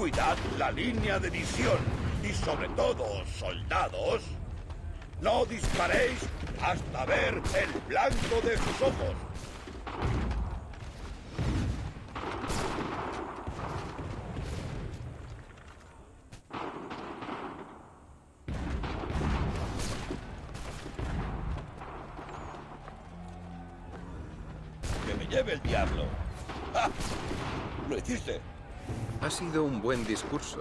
Cuidad la línea de visión y sobre todo, soldados, no disparéis hasta ver el blanco de sus ojos. Que me lleve el diablo. ¡Ah! Lo hiciste. Ha sido un buen discurso.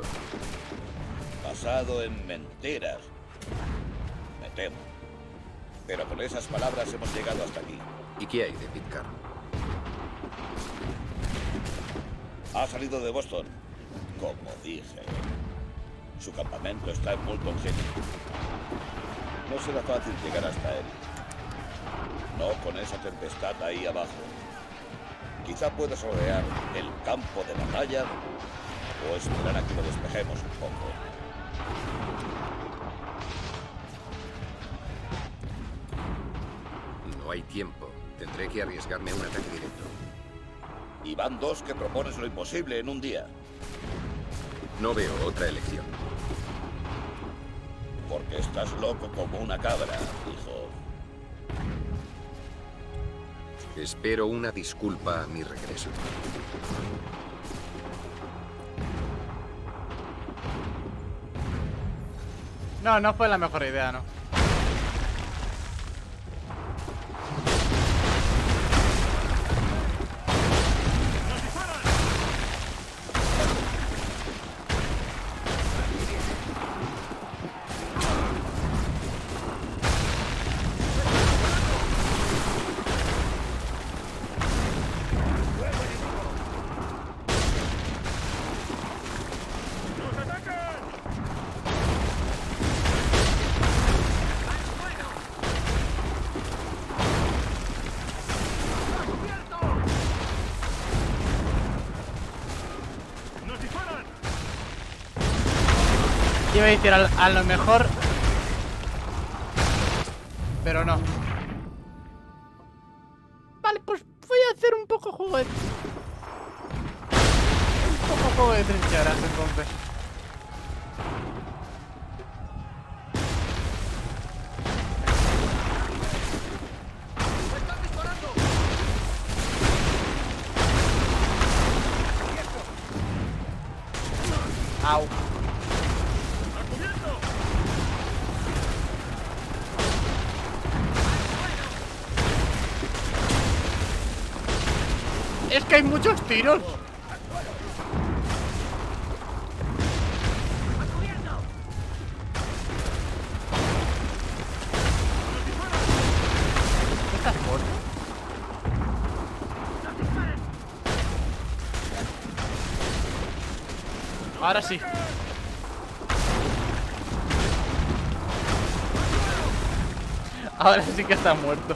Basado en mentiras. Me temo. Pero con esas palabras hemos llegado hasta aquí. ¿Y qué hay de Pitcairn? Ha salido de Boston. Como dije. Su campamento está en Multon City. No será fácil llegar hasta él. No con esa tempestad ahí abajo. Quizá puedas rodear el campo de batalla o esperar a que lo despejemos un poco. No hay tiempo. Tendré que arriesgarme a un ataque directo. Y van dos que propones lo imposible en un día. No veo otra elección. Porque estás loco como una cabra, hijo. Espero una disculpa a mi regreso. No, no fue la mejor idea, ¿no? A decir a lo mejor... Pero no. Vale, pues voy a hacer un poco juego de... Un poco juego de trincheras entonces. Que hay muchos tiros. Ahora sí. Ahora sí que está muerto.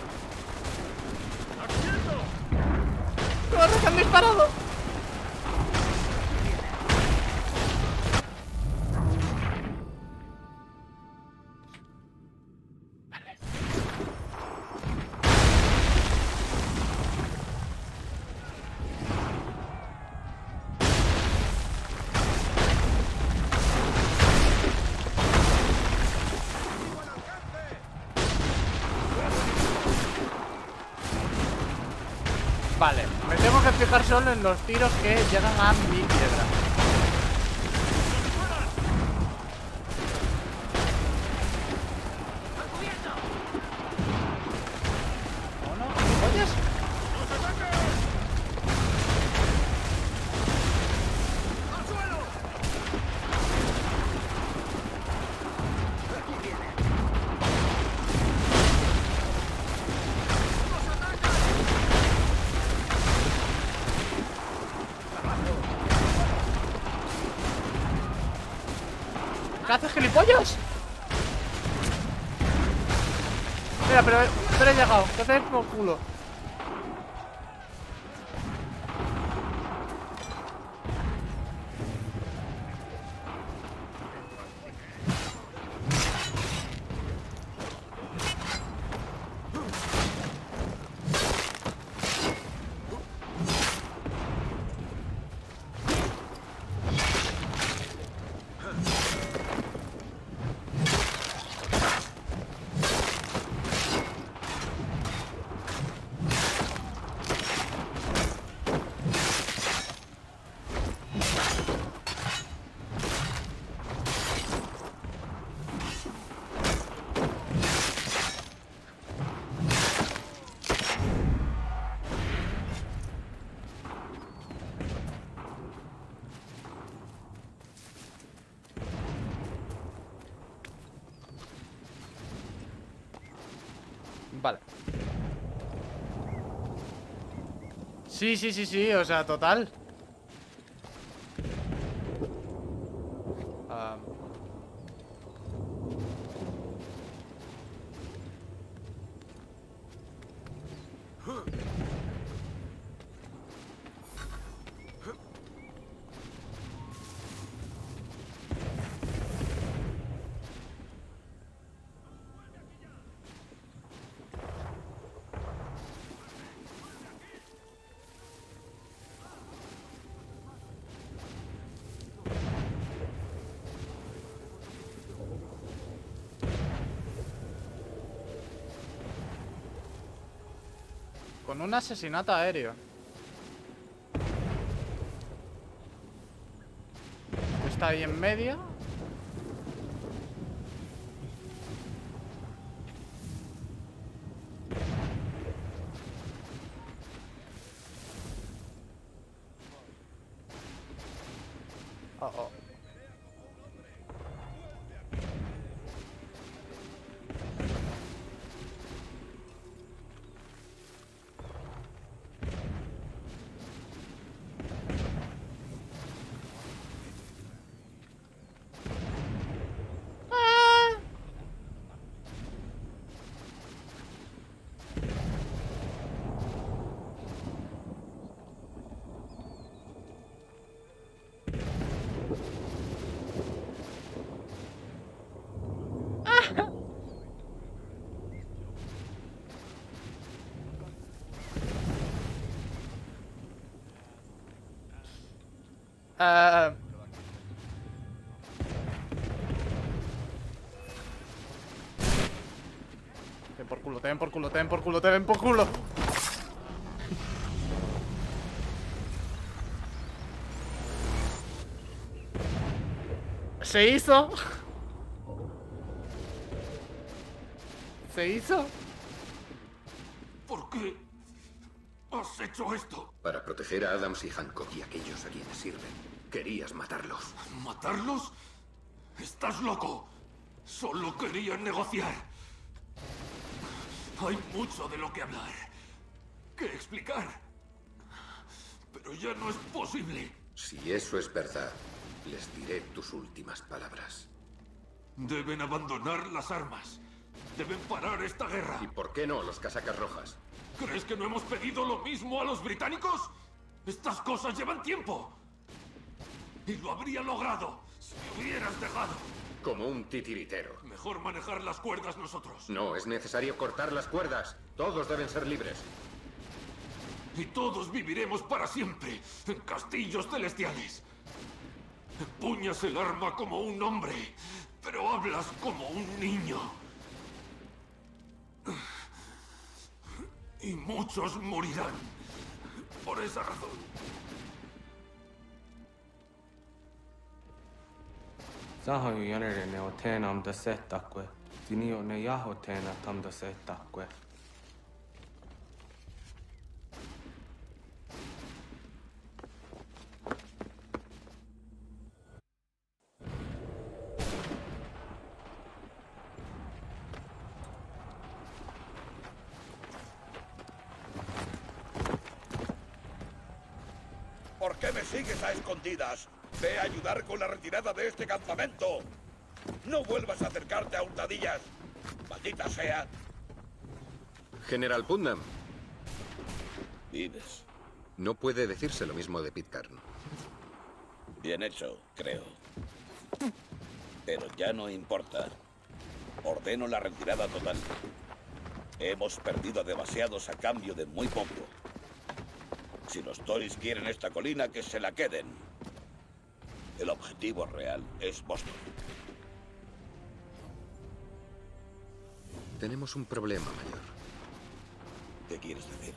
Fijar solo en los tiros que llegan a mi piedra. ¿Qué haces, gilipollas? Mira, pero, pero he llegado. ¿Qué haces por culo? Vale. Sí, sí, sí, sí, o sea, total. Ah, con un asesinato aéreo. Está ahí en medio. Eh, Ten por culo, ten por culo, ten por culo, ten por culo. Se hizo. Se hizo. ¿Por qué has hecho esto? Para proteger a Adams y Hancock y aquellos a quienes sirven. Querías matarlos. ¿Matarlos? Estás loco. Solo querían negociar. Hay mucho de lo que hablar. Que explicar. Pero ya no es posible. Si eso es verdad, les diré tus últimas palabras. Deben abandonar las armas. Deben parar esta guerra. ¿Y por qué no los casacas rojas? ¿Crees que no hemos pedido lo mismo a los británicos? Estas cosas llevan tiempo. Y lo habría logrado si me hubieras dejado. Como un titiritero. Mejor manejar las cuerdas nosotros. No, es necesario cortar las cuerdas. Todos deben ser libres. Y todos viviremos para siempre en castillos celestiales. Empuñas el arma como un hombre, pero hablas como un niño. Y muchos morirán. Por esa razón. Sahoin jänerene o teenam da settakwe. Tini on ne jaho teena tam da settakwe. ¿Por qué me sigues a escondidas? Ve a ayudar con la retirada de este campamento. No vuelvas a acercarte a hurtadillas. Maldita sea. General Putnam, Vives. no puede decirse lo mismo de Pitcairn. Bien hecho, creo. Pero ya no importa. Ordeno la retirada total. Hemos perdido demasiados a cambio de muy poco. Si los Tories quieren esta colina, que se la queden. El objetivo real es Boston. Tenemos un problema mayor. ¿Qué quieres decir?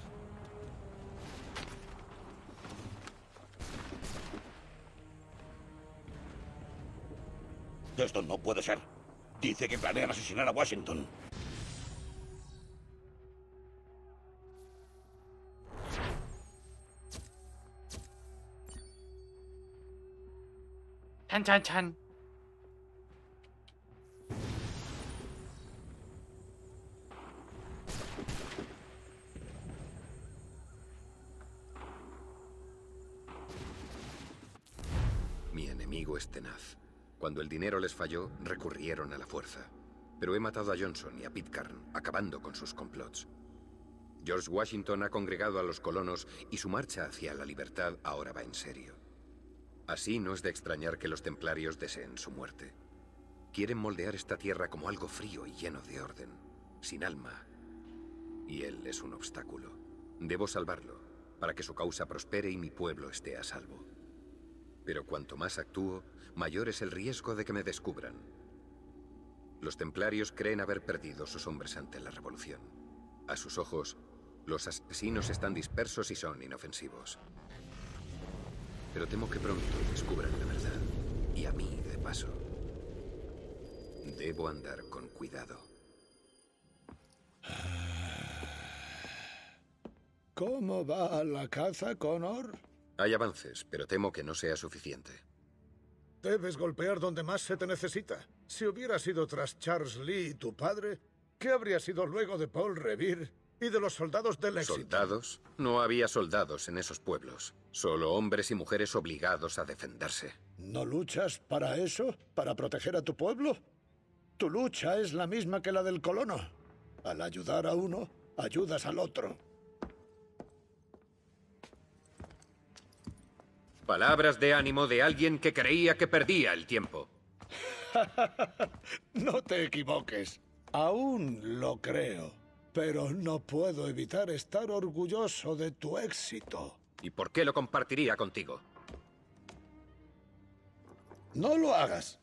Esto no puede ser. Dice que planean asesinar a Washington. Chan, chan, chan. Mi enemigo es tenaz. Cuando el dinero les falló, recurrieron a la fuerza. Pero he matado a Johnson y a Pitcairn, acabando con sus complots. George Washington ha congregado a los colonos y su marcha hacia la libertad ahora va en serio. Así no es de extrañar que los templarios deseen su muerte. Quieren moldear esta tierra como algo frío y lleno de orden, sin alma. Y él es un obstáculo. Debo salvarlo, para que su causa prospere y mi pueblo esté a salvo. Pero cuanto más actúo, mayor es el riesgo de que me descubran. Los templarios creen haber perdido sus hombres ante la revolución. A sus ojos, los asesinos están dispersos y son inofensivos. Pero temo que pronto descubran la verdad. Y a mí, de paso. Debo andar con cuidado. ¿Cómo va la caza, Connor? Hay avances, pero temo que no sea suficiente. Debes golpear donde más se te necesita. Si hubiera sido tras Charles Lee y tu padre, ¿qué habría sido luego de Paul Revere y de los soldados del éxito? ¿Soldados? No había soldados en esos pueblos. Solo hombres y mujeres obligados a defenderse. ¿No luchas para eso? ¿Para proteger a tu pueblo? Tu lucha es la misma que la del colono. Al ayudar a uno, ayudas al otro. Palabras de ánimo de alguien que creía que perdía el tiempo. no te equivoques. Aún lo creo. Pero no puedo evitar estar orgulloso de tu éxito. ¿Y por qué lo compartiría contigo? No lo hagas.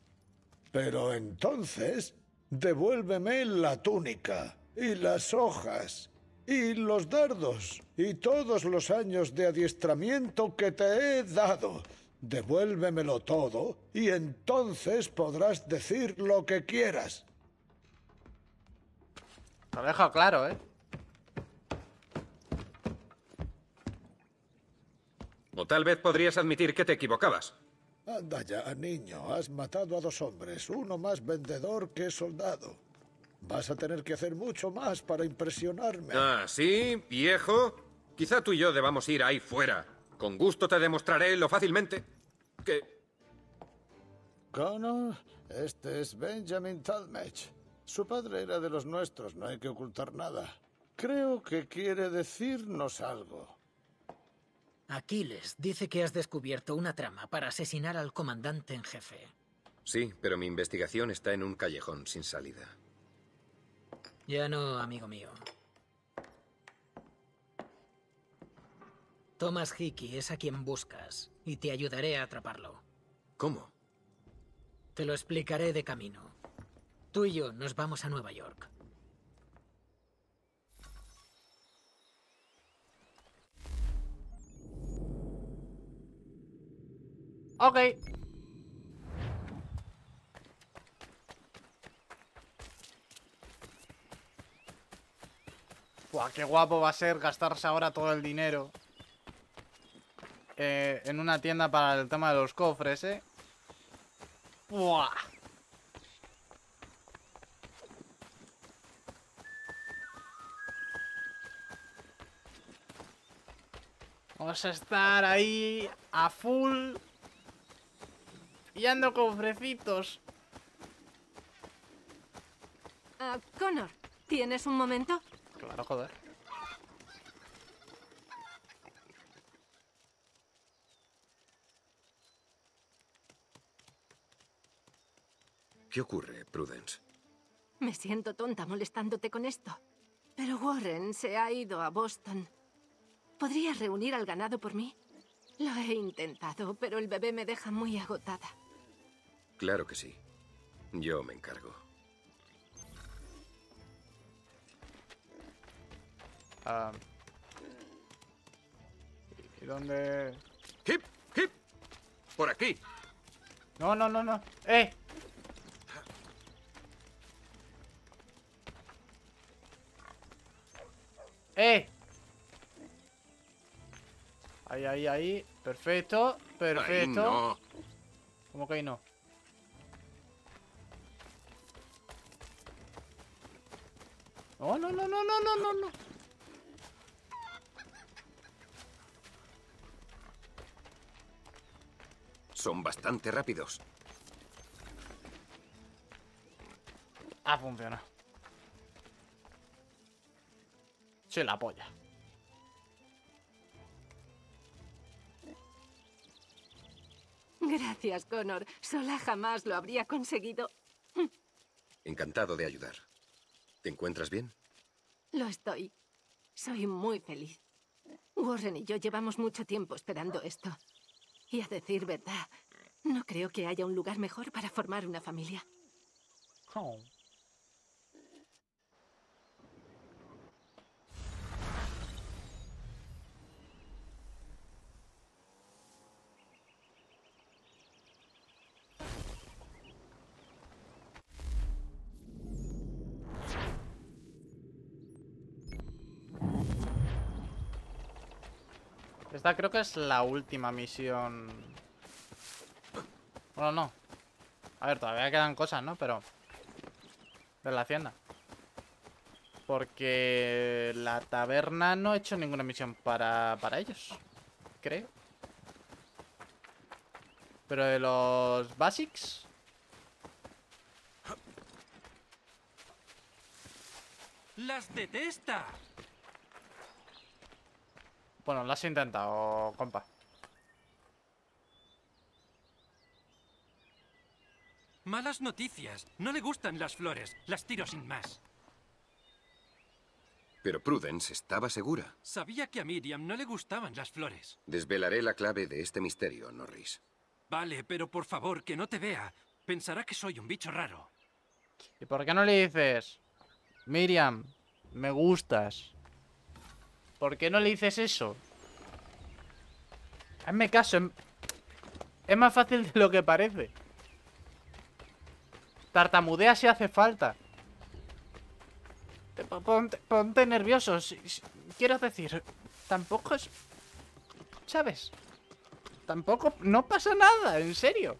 Pero entonces, devuélveme la túnica y las hojas y los dardos y todos los años de adiestramiento que te he dado. Devuélvemelo todo y entonces podrás decir lo que quieras. Lo dejo claro, ¿eh? O tal vez podrías admitir que te equivocabas. Anda ya, niño. Has matado a dos hombres, uno más vendedor que soldado. Vas a tener que hacer mucho más para impresionarme. Ah, ¿sí? ¿Viejo? Quizá tú y yo debamos ir ahí fuera. Con gusto te demostraré lo fácilmente que... Connor, este es Benjamin Talmage. Su padre era de los nuestros, no hay que ocultar nada. Creo que quiere decirnos algo. Aquiles dice que has descubierto una trama para asesinar al comandante en jefe. Sí, pero mi investigación está en un callejón sin salida. Ya no, amigo mío. Thomas Hickey es a quien buscas y te ayudaré a atraparlo. ¿Cómo? Te lo explicaré de camino. Tú y yo nos vamos a Nueva York. Ok. Buah, qué guapo va a ser gastarse ahora todo el dinero eh, en una tienda para el tema de los cofres, ¿eh? Buah. Vamos a estar ahí a full pillando cofrecitos. Ah, Connor, ¿tienes un momento? Claro, joder. ¿Qué ocurre, Prudence? Me siento tonta molestándote con esto. Pero Warren se ha ido a Boston. ¿Podrías reunir al ganado por mí? Lo he intentado, pero el bebé me deja muy agotada. Claro que sí. Yo me encargo. Ah. ¿Y dónde...? ¡Hip! ¡Hip! Por aquí. No, no, no, no. ¡Eh! ¡Eh! Ahí, ahí, ahí. Perfecto, perfecto. Ahí no. ¿Cómo que ahí no? No, no, no, no, no, no, no, no. Son bastante rápidos. Ha funcionado. Sí, la polla. Gracias, Connor. Sola jamás lo habría conseguido. Encantado de ayudar. ¿Te encuentras bien? Lo estoy. Soy muy feliz. Warren y yo llevamos mucho tiempo esperando esto. Y a decir verdad, no creo que haya un lugar mejor para formar una familia. Oh. Esta creo que es la última misión. Bueno, no. A ver, todavía quedan cosas, ¿no? Pero... De la hacienda. Porque la taberna no ha hecho ninguna misión para, para ellos. Creo. Pero de los basics... ¡Las detesta! Bueno, lo has intentado, compa. Malas noticias. No le gustan las flores. Las tiro sin más. Pero Prudence estaba segura. Sabía que a Miriam no le gustaban las flores. Desvelaré la clave de este misterio, Norris. Vale, pero por favor, que no te vea. Pensará que soy un bicho raro. ¿Y por qué no le dices? Miriam, me gustas. ¿Por qué no le dices eso? Hazme caso. em- Es más fácil de lo que parece. Tartamudea si hace falta. Te- po- Ponte, ponte nervioso. Quiero decir, tampoco es... ¿Sabes? Tampoco... No pasa nada, en serio.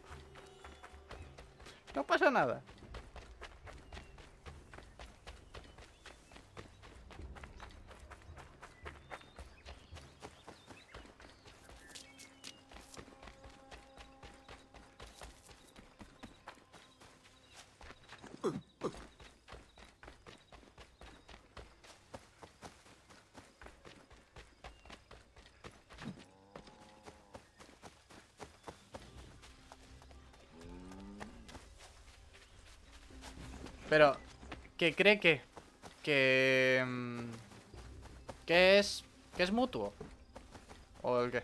No pasa nada. Pero, ¿qué cree que? Que... mm, ¿Qué es? ¿Qué es mutuo? ¿O el qué?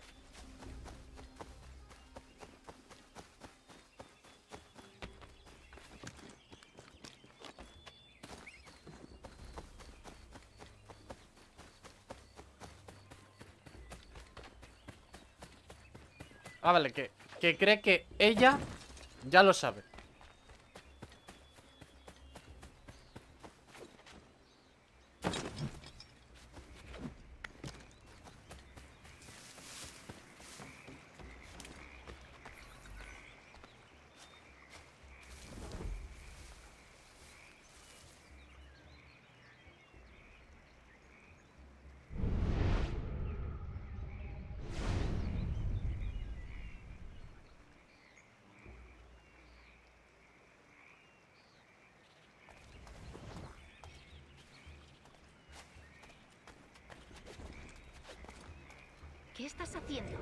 Ah, que, que cree que ella ya lo sabe. ¿Qué estás haciendo?